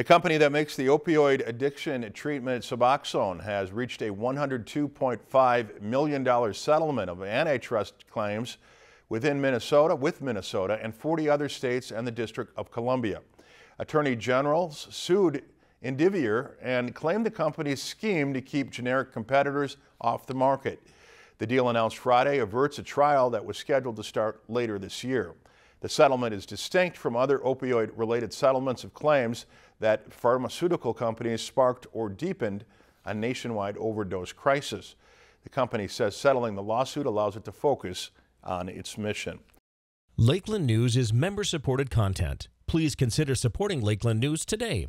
The company that makes the opioid addiction treatment Suboxone has reached a $102.5 million settlement of antitrust claims within Minnesota, with Minnesota and 40 other states and the District of Columbia. Attorney generals sued Indivior and claimed the company's scheme to keep generic competitors off the market. The deal announced Friday averts a trial that was scheduled to start later this year. The settlement is distinct from other opioid related settlements of claims that pharmaceutical companies sparked or deepened a nationwide overdose crisis. The company says settling the lawsuit allows it to focus on its mission. Lakeland News is member supported content. Please consider supporting Lakeland News today.